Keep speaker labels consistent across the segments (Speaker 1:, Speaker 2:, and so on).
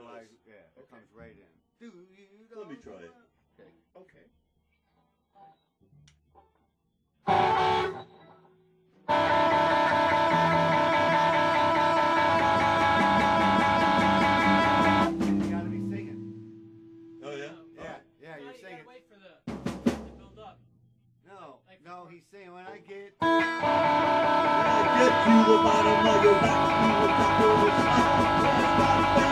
Speaker 1: Because otherwise, yeah, it
Speaker 2: Okay.
Speaker 1: comes right in. Do you
Speaker 3: Let me
Speaker 1: know
Speaker 3: try it.
Speaker 1: Okay.
Speaker 2: okay.
Speaker 1: You gotta be singing.
Speaker 3: Oh yeah.
Speaker 1: Yeah, oh. yeah,
Speaker 4: No,
Speaker 1: you're
Speaker 4: you
Speaker 1: singing.
Speaker 4: gotta wait for the to build up.
Speaker 1: No, no, he's saying when I get.
Speaker 3: Get to the bottom of your back, to the top of the slide. Stop and I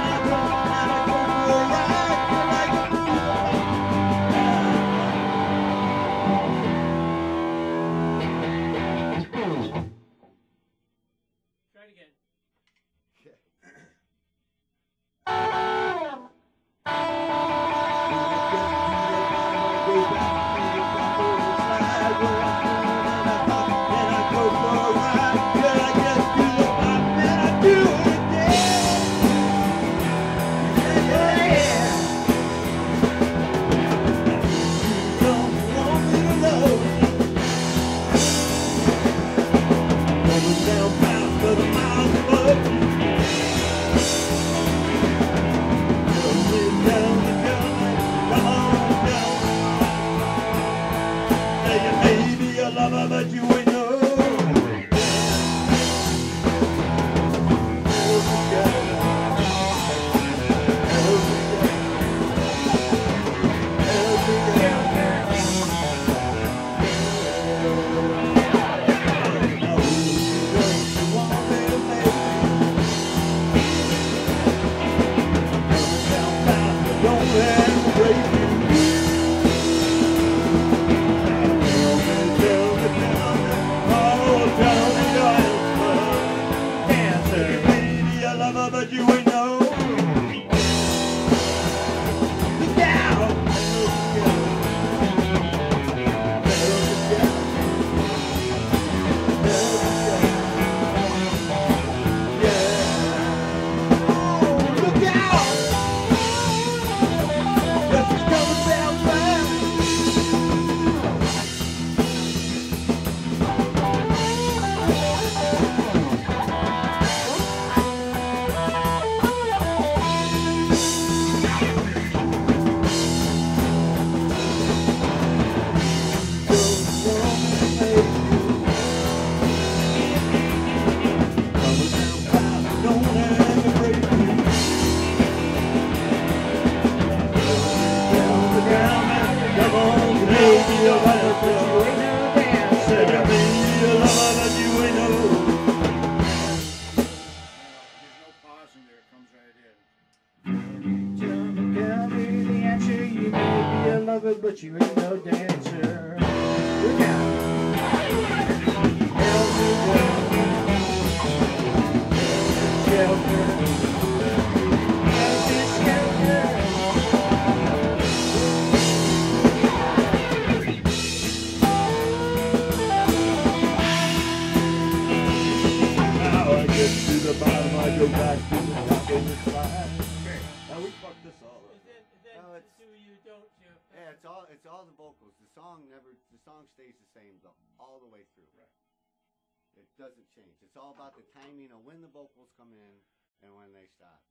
Speaker 3: all
Speaker 1: about the timing of when the vocals come in and when they stop.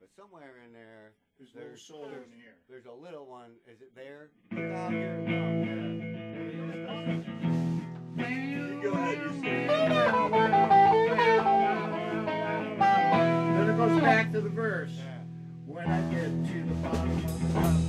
Speaker 1: But somewhere in there,
Speaker 2: There's a little soul in here.
Speaker 1: there's a little one. Is it there? Look here. Yeah.
Speaker 3: Go ahead, you sing.
Speaker 2: Then it goes back to the verse.
Speaker 1: Yeah.
Speaker 2: When I get to the bottom of the mountain,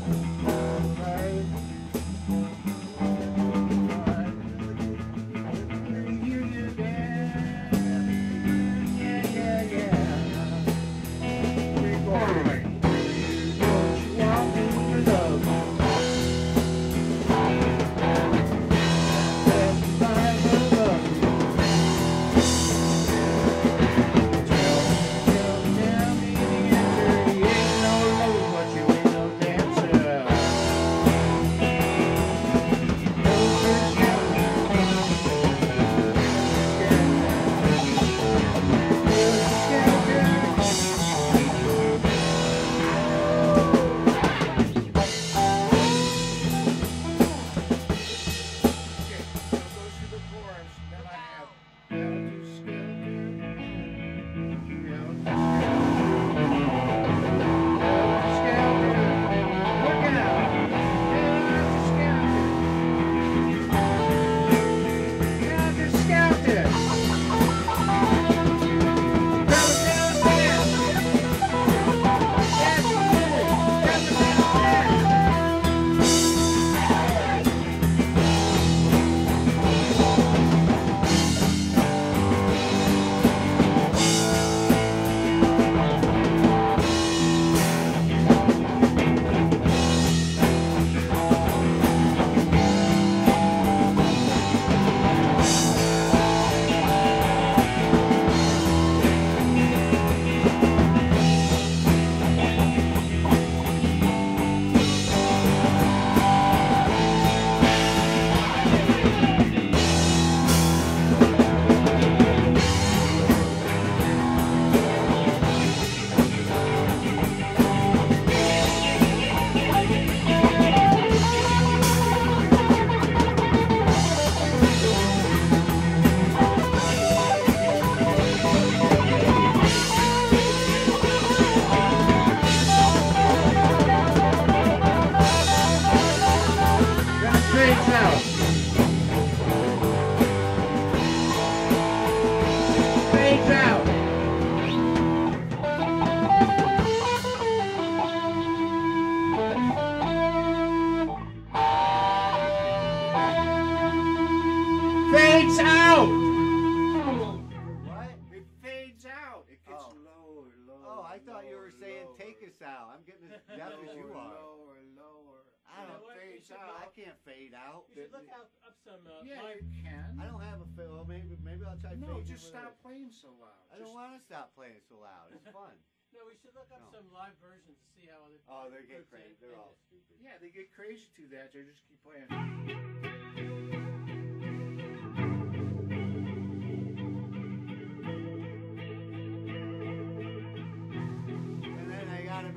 Speaker 2: out.
Speaker 1: I can't fade out.
Speaker 4: You should look up, up some uh,
Speaker 2: Yeah,
Speaker 4: live.
Speaker 2: you can.
Speaker 1: I don't have a fade. Well, maybe maybe I'll try
Speaker 2: No,
Speaker 1: fading
Speaker 2: just stop
Speaker 1: it.
Speaker 2: playing so loud.
Speaker 1: I don't want to stop playing so loud. It's fun.
Speaker 4: No, we should look up
Speaker 1: No.
Speaker 4: some live versions to see how other.
Speaker 1: oh, they get crazy. They're all stupid.
Speaker 2: Yeah, they get crazy to that. They just keep playing.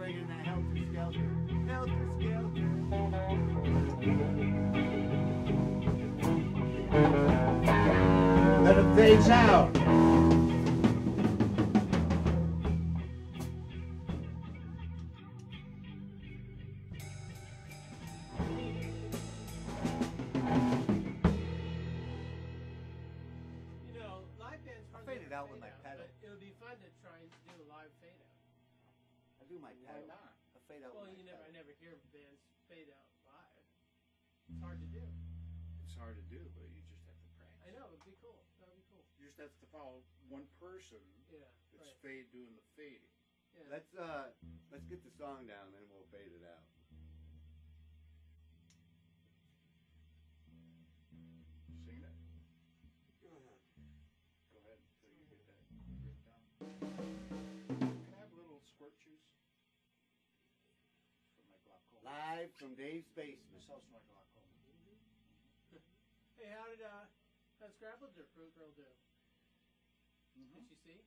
Speaker 1: in that helter skelter. Helter skelter.
Speaker 2: Then it fades out.
Speaker 4: Hard to do,
Speaker 2: but you just have to practice.
Speaker 4: I know, it'd be cool. That would be cool.
Speaker 2: You just have to follow one person
Speaker 4: Yeah.
Speaker 2: that's
Speaker 4: Right.
Speaker 2: fade doing the fading.
Speaker 4: Yeah.
Speaker 1: Let's uh, let's get the song down, then we'll fade it out.
Speaker 2: Sing it. Go ahead until you get that riff down. Can I have a little squirt juice? For my glaucoma.
Speaker 1: Live from Dave's basement.
Speaker 2: This helps my glaucoma.
Speaker 4: Hey, how did uh, Scrabble do, Fruit Girl do?
Speaker 2: Mm-hmm.
Speaker 4: Did she see?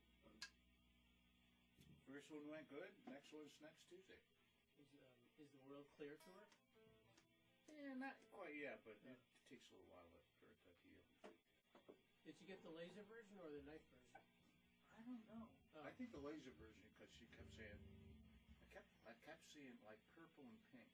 Speaker 2: First one went good. Next one's next Tuesday.
Speaker 4: Is, um, is the world clear to her?
Speaker 2: Yeah, not quite yet, but it takes a little while for it to heal.
Speaker 4: Did she get the laser version or the knife version?
Speaker 2: I don't know.
Speaker 4: Oh.
Speaker 2: I think the laser version because she kept saying, I kept, I kept seeing like purple and pink.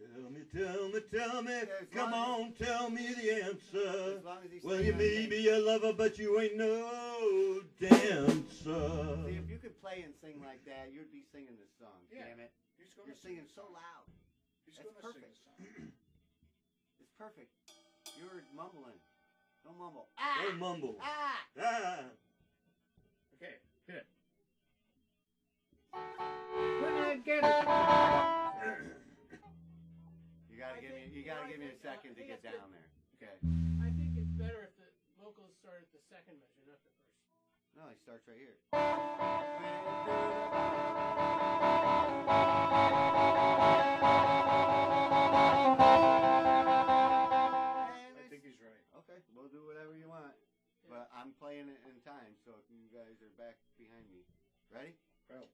Speaker 3: Tell me, tell me, tell me,
Speaker 1: Yeah,
Speaker 3: come on, tell me the- answer. Well you may be a lover, but you ain't no dancer.
Speaker 1: See, if you could play and sing like that, you'd be singing this song.
Speaker 2: Yeah.
Speaker 1: Damn it.
Speaker 2: He's going
Speaker 1: You're singing so loud.
Speaker 2: He's
Speaker 1: That's
Speaker 2: going to sing
Speaker 1: perfect.
Speaker 2: a song.
Speaker 1: It's perfect. You're mumbling. Don't mumble. Ah!
Speaker 3: Don't mumble.
Speaker 1: Ah!
Speaker 3: Ah.
Speaker 2: Okay, hit it.
Speaker 3: When I get it.
Speaker 1: You gotta
Speaker 4: I
Speaker 1: give
Speaker 4: think-
Speaker 1: me. You
Speaker 4: you
Speaker 1: gotta
Speaker 4: I
Speaker 1: give me a
Speaker 4: think, uh, I
Speaker 1: second to
Speaker 4: think
Speaker 1: get
Speaker 4: that's
Speaker 1: down there. Okay.
Speaker 4: I think it's better if the vocals start at the second measure, not the first.
Speaker 1: No, he starts right here.
Speaker 2: I think he's right.
Speaker 1: Okay, we'll do whatever you want. But I'm playing it in time, so if you guys are back behind me. Ready?
Speaker 2: Go.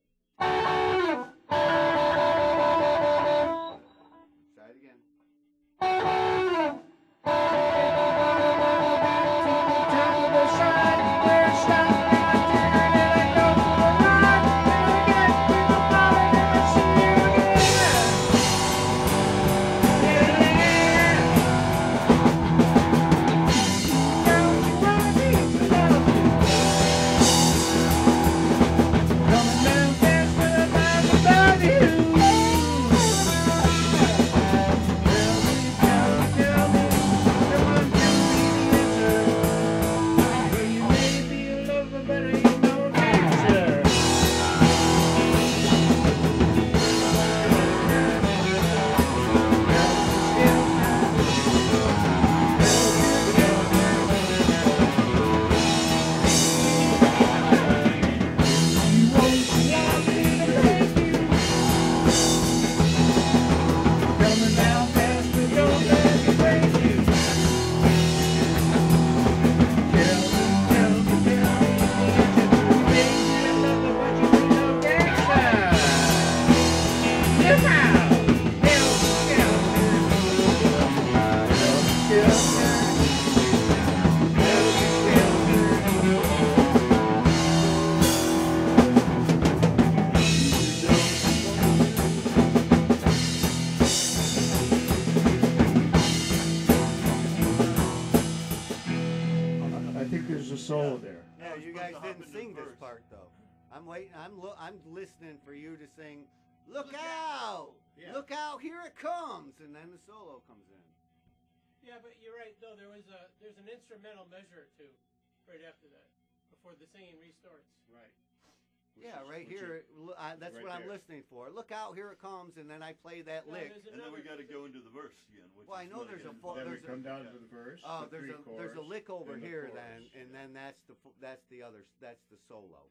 Speaker 4: Instrumental measure or two right after that before the singing restarts.
Speaker 2: Right.
Speaker 3: Which
Speaker 1: yeah,
Speaker 3: is-
Speaker 1: right
Speaker 3: which
Speaker 1: here.
Speaker 3: is-
Speaker 1: I, that's
Speaker 3: right
Speaker 1: what I'm
Speaker 3: there.
Speaker 1: listening for. Look out! Here it comes, and then I play that
Speaker 4: No,
Speaker 1: lick.
Speaker 3: and then we
Speaker 4: another-
Speaker 3: got to go into the verse again. Which
Speaker 1: Well, I know
Speaker 3: really
Speaker 1: there's a
Speaker 3: in-
Speaker 1: full-
Speaker 2: Then we
Speaker 1: there's a-
Speaker 2: come down to the verse.
Speaker 1: Oh,
Speaker 2: the
Speaker 1: there's a
Speaker 2: three
Speaker 1: there's a lick over
Speaker 2: then the
Speaker 1: here
Speaker 2: chorus.
Speaker 1: then, and then that's the that's the other that's the solo.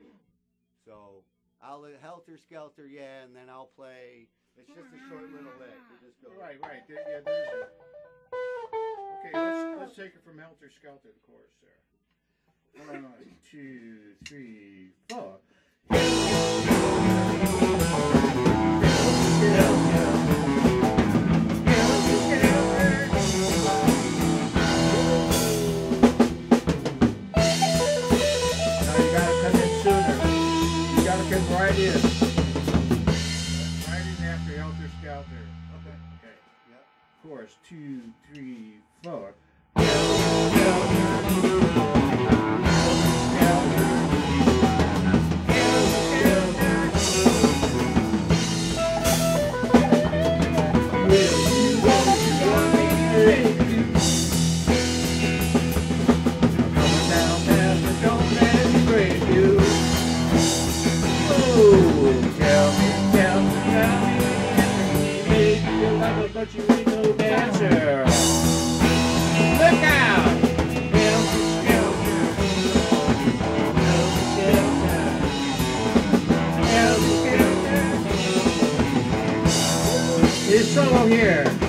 Speaker 1: So I'll let helter skelter, yeah, and then I'll play. It's just a short little lick. It just goes.
Speaker 2: Right, right. There, yeah, there's a... Okay, let's take it from Helter Skelter, the chorus there. One, two, three, four. Now you gotta come in sooner. You gotta come right in. Right in after Helter Skelter.
Speaker 1: Okay.
Speaker 2: Okay.
Speaker 1: Yep.
Speaker 2: Chorus two, three, four. But you ain't no dancer. It's solo here.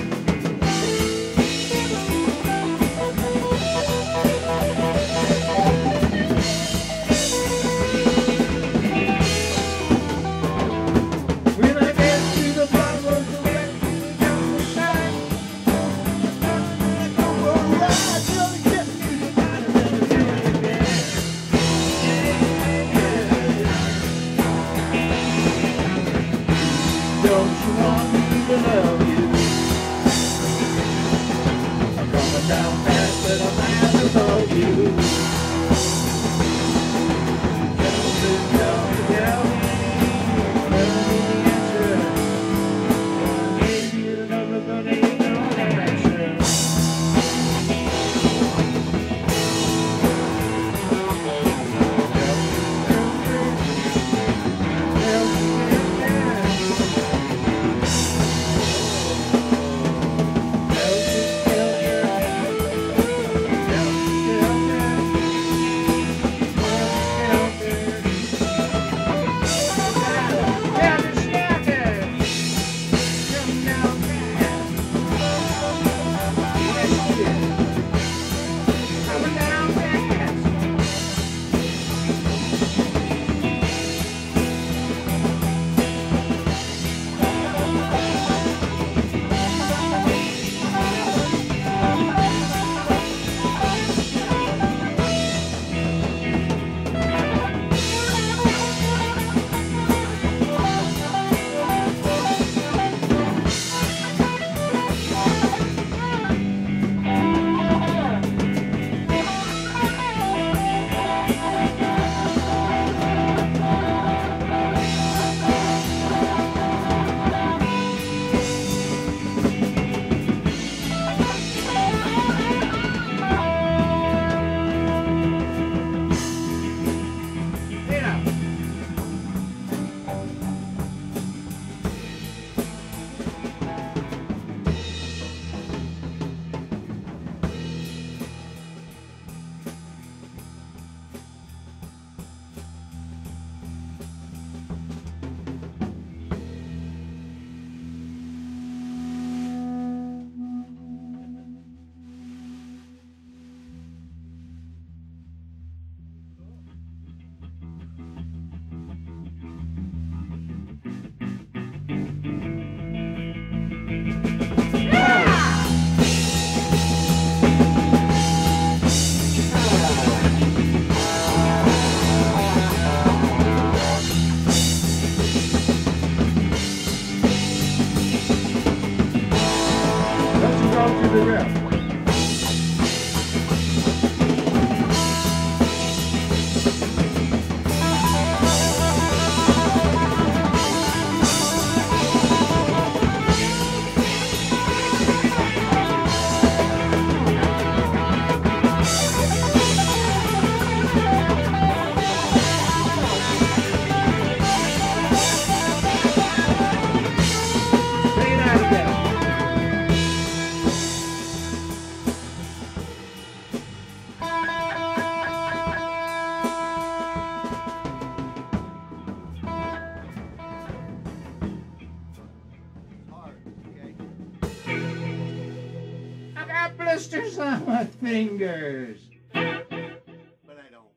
Speaker 2: Fingers.
Speaker 1: But I don't.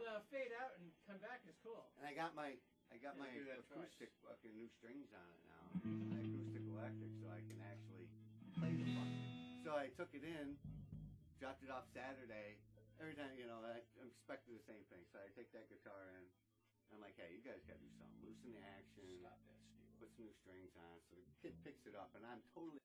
Speaker 4: The fade out and come back is cool.
Speaker 1: And I got my I got
Speaker 4: Yeah,
Speaker 1: my
Speaker 4: do that twice.
Speaker 1: acoustic fucking new strings on it now. My acoustic electric, so I can actually play the fucking. So I took it in, dropped it off Saturday. Every time, you know, I I'm expecting the same thing. So I take that guitar in. I'm like, hey, you guys gotta do something. Loosen the action.
Speaker 2: Stop that, Steve.
Speaker 1: Put some new strings on. So the kid picks it up, and I'm totally.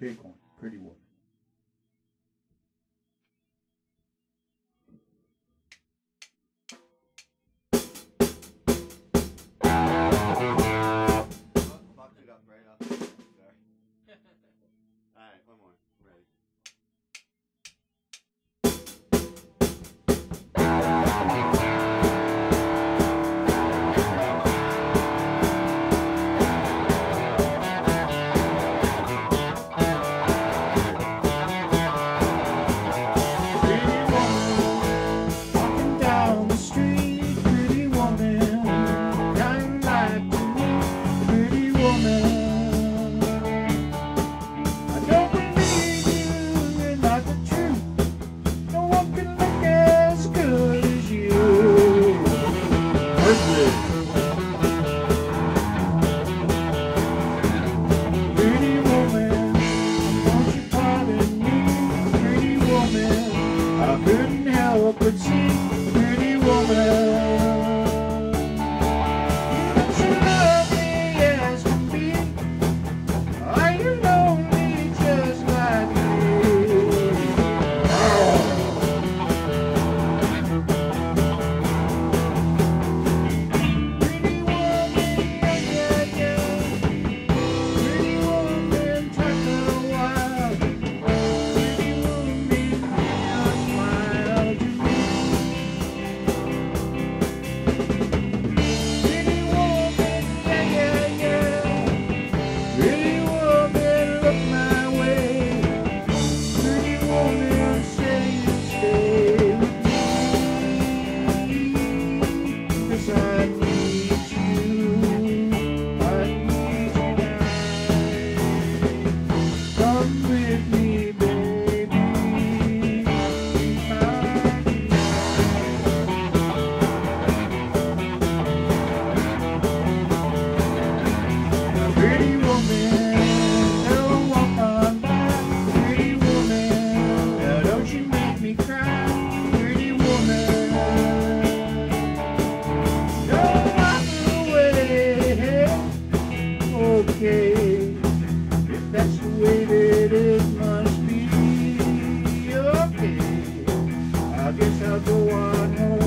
Speaker 2: Take one, pretty woman.
Speaker 1: go on.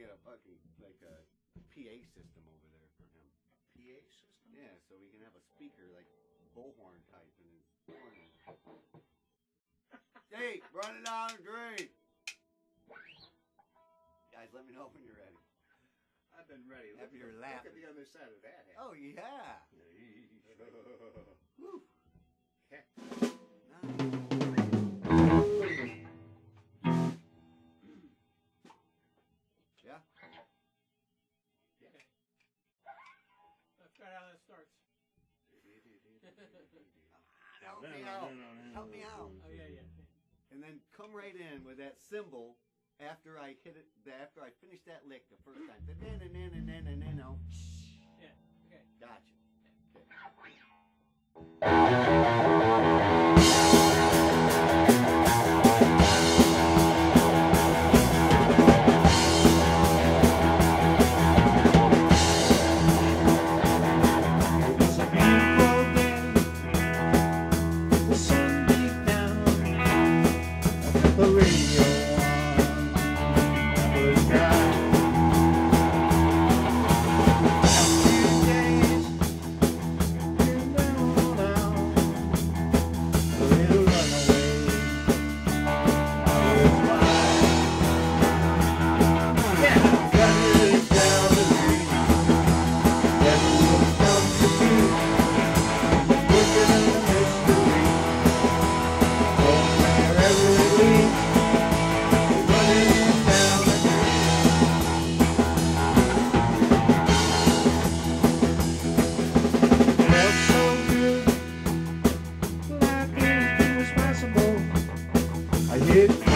Speaker 1: Get a fucking like a PA system over there for him.
Speaker 2: PA system.
Speaker 1: Yeah, so we can have a speaker like bullhorn type in his corner. hey, running down the drain. Guys, let me know when you're ready.
Speaker 2: I've been ready.
Speaker 1: Have
Speaker 2: Look,
Speaker 1: your
Speaker 2: look at the other side of that. hat.
Speaker 1: Oh yeah. Help me out. Help me out.
Speaker 4: Oh yeah, yeah.
Speaker 1: And then come right in with that cymbal after I hit it. After I finish that lick the first time.
Speaker 4: Yeah. Okay.
Speaker 1: Gotcha. Okay.
Speaker 2: dude.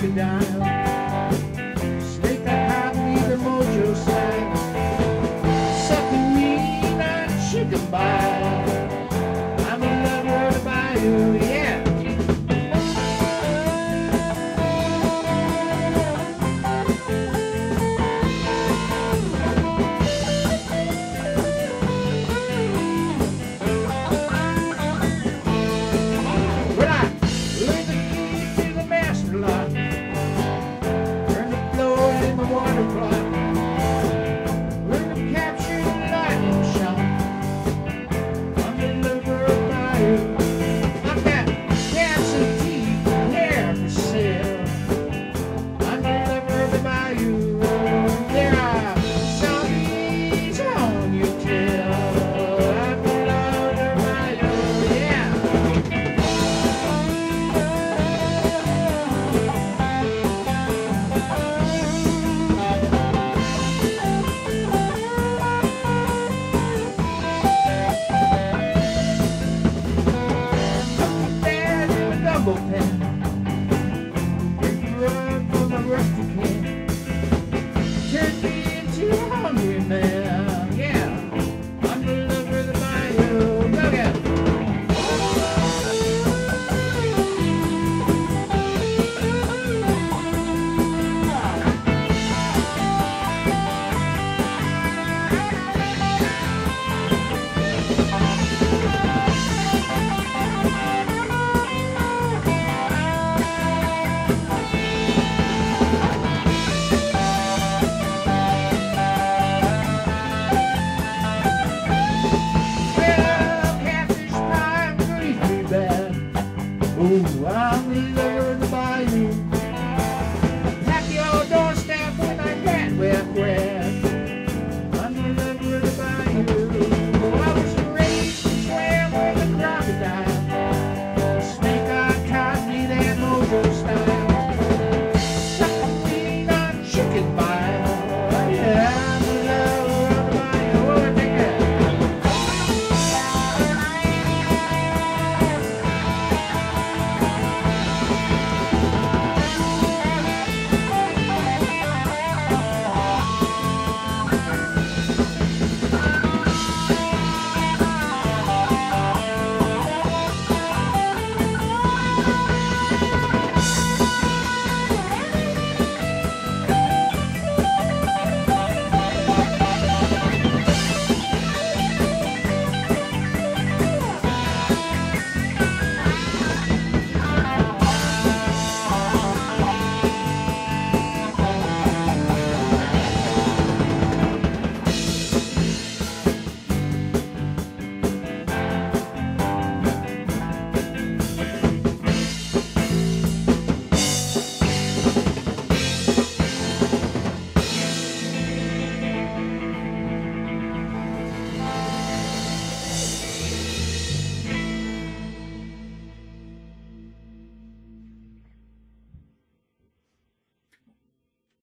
Speaker 2: Crocodile. acabou. É.